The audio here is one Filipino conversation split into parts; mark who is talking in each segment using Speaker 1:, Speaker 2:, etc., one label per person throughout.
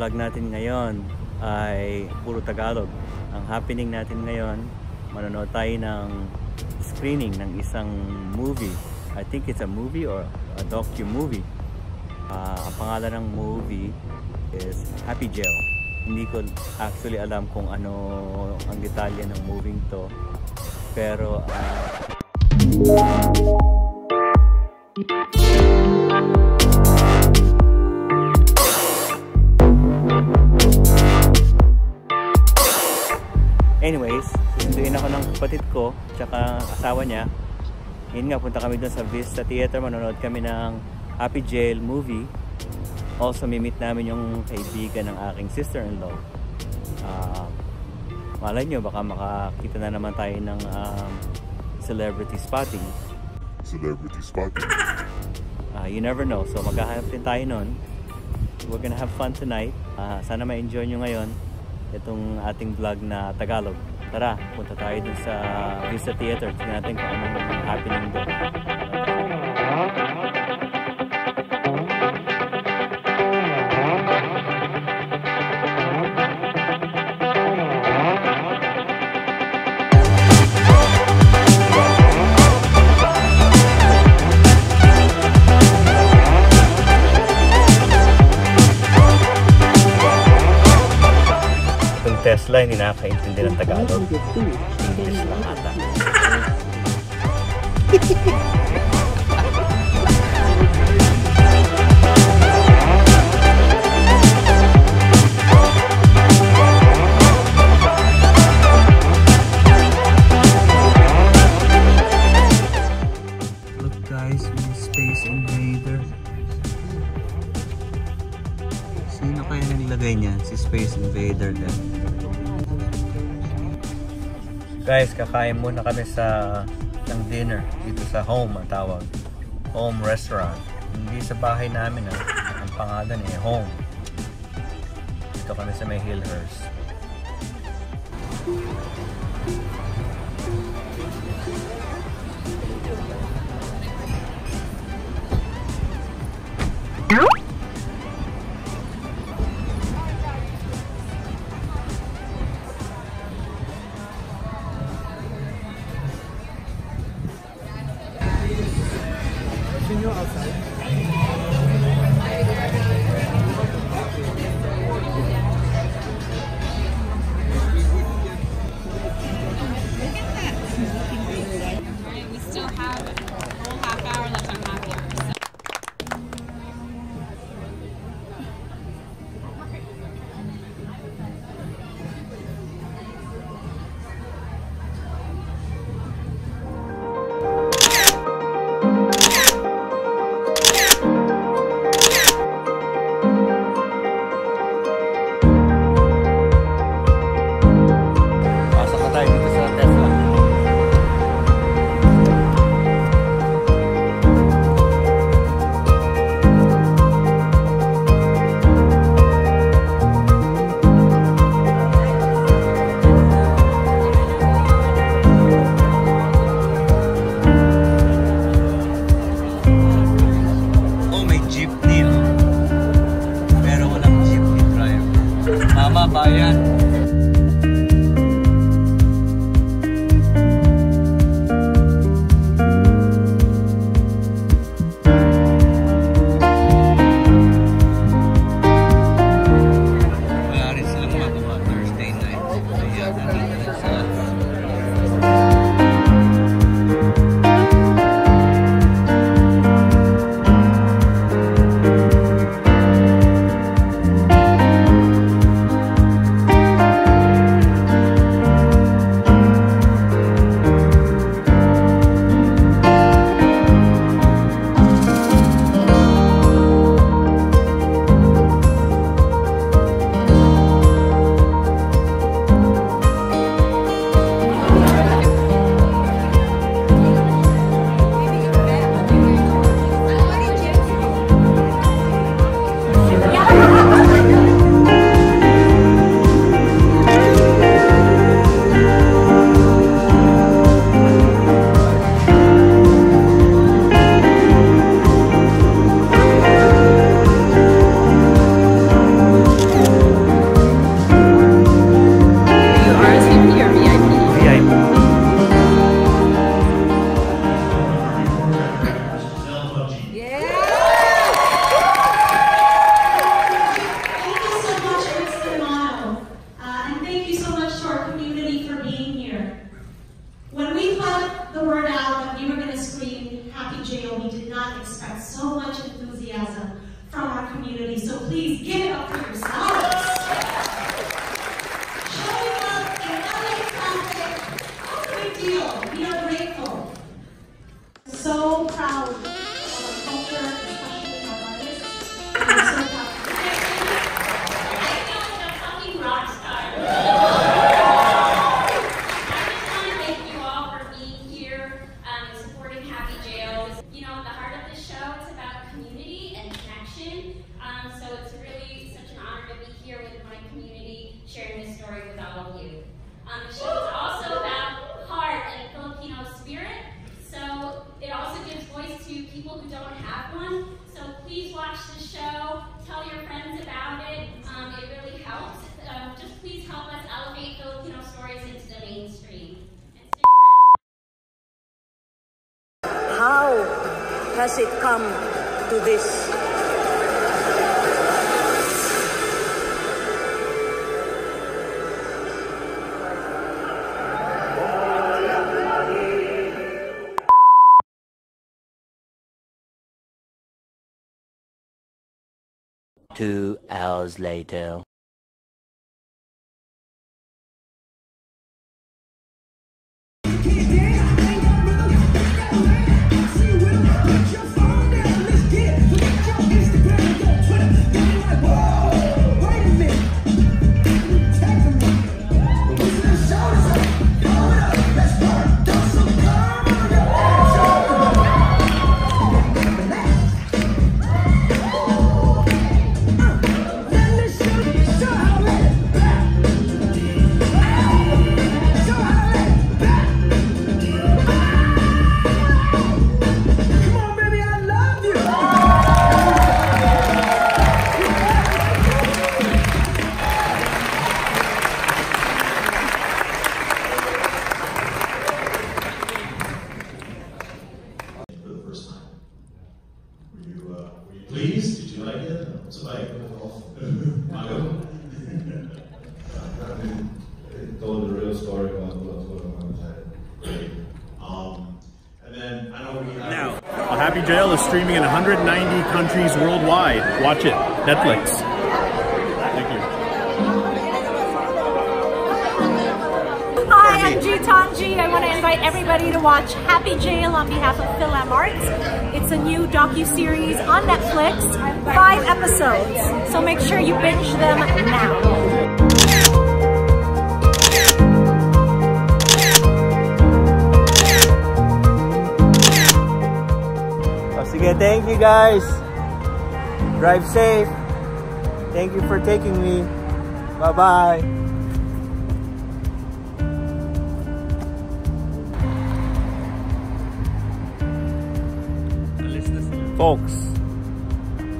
Speaker 1: vlog natin ngayon ay puro Tagalog. Ang happening natin ngayon, manonood tayo ng screening ng isang movie. I think it's a movie or a docu-movie. Uh, ang pangalan ng movie is Happy Jail. Hindi ko actually alam kung ano ang detalye ng movie to. Pero uh, Anyways, susunduin ako ng kapatid ko tsaka asawa niya. Yun nga, punta kami doon sa Vista Theater. Manonood kami ng Happy Jail movie. Also, mimit namin yung kaibigan ng aking sister-in-law. Uh, malay nyo, baka makakita na naman tayo ng um, celebrity spotting.
Speaker 2: Celebrity spotting.
Speaker 1: Uh, you never know. So, maghahanap din tayo nun. We're gonna have fun tonight. Uh, sana ma-enjoy nyo ngayon itong ating vlog na Tagalog. Tara, punta tayo dun sa Vista Theater. Tignan natin kung anong happening doon. Tesla hindi nakakaintindi ng Tagalog. English lang ata. Sino kaya nilagay niya? Si Space Invader din. Guys, kakain muna kami sa ng dinner dito sa home ang tawag. Home restaurant. Hindi sa bahay namin ah. Ang pangalan eh, home. Dito kami sa may Hillhurst.
Speaker 3: Half hour left on happy hour.
Speaker 4: Enthusiasm from our community. So please give it up for yourselves.
Speaker 5: How has it come to this?
Speaker 1: Two hours later.
Speaker 6: Like it? What's it like? Mago?
Speaker 7: It told the real story about what's going on inside.
Speaker 6: Um, and then I know we have.
Speaker 1: Now.
Speaker 8: A Happy Jail is streaming in 190 countries worldwide. Watch it. Netflix.
Speaker 9: I'm. I want to invite everybody to watch Happy Jail on behalf of Phil M. Arts. It's a new docu-series on Netflix, five episodes. So make sure you binge them now.
Speaker 1: Sige, thank you guys. Drive safe. Thank you for taking me. Bye-bye. Folks,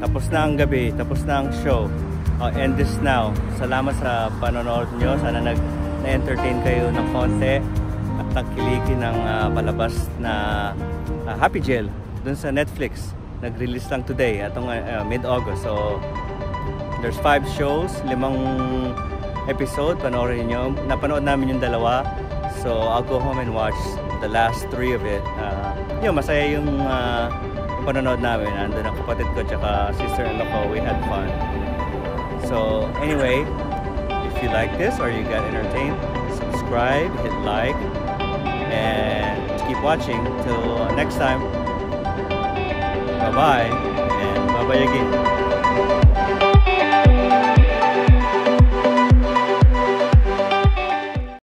Speaker 1: tapos na ang gabi, tapos na ang show. Uh, end this now. Salamat sa panonood nyo. Sana nag na-entertain kayo ng konti at nakiliki ng ah, palabas na ah, Happy Jail dun sa Netflix. Nag-release lang today, atong ah, mid-August. So, there's five shows, limang episode, panoorin nyo. Napanood namin yung dalawa. So, I'll go home and watch the last three of it. Uh, yun, masaya yung, yung panonood namin. Andun ang kapatid ko tsaka sister-in-law ko. We had fun. So, anyway, if you like this or you got entertained, subscribe, hit like, and keep watching. Till next time. Bye-bye, and bye-bye again.